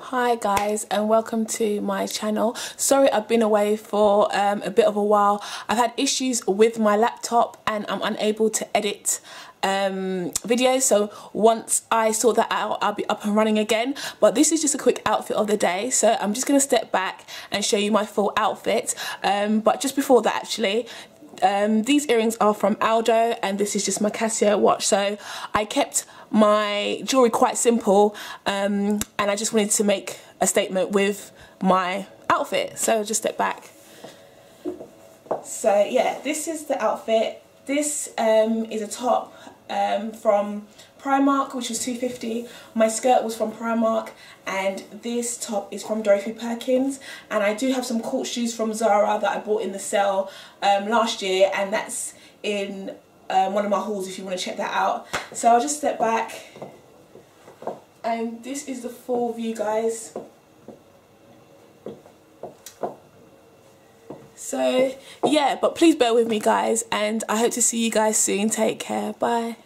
Hi guys and welcome to my channel. Sorry I've been away for um, a bit of a while. I've had issues with my laptop and I'm unable to edit um, videos so once I sort that out I'll be up and running again but this is just a quick outfit of the day so I'm just going to step back and show you my full outfit um, but just before that actually um, these earrings are from Aldo and this is just my Casio watch. So I kept my jewellery quite simple um, and I just wanted to make a statement with my outfit. So just step back. So yeah this is the outfit. This um, is a top um, from Primark which was 250 my skirt was from Primark and this top is from Dorothy Perkins and I do have some court shoes from Zara that I bought in the sale um, last year and that's in um, one of my hauls if you want to check that out. So I'll just step back and this is the full view guys. So yeah, but please bear with me guys and I hope to see you guys soon. Take care. Bye.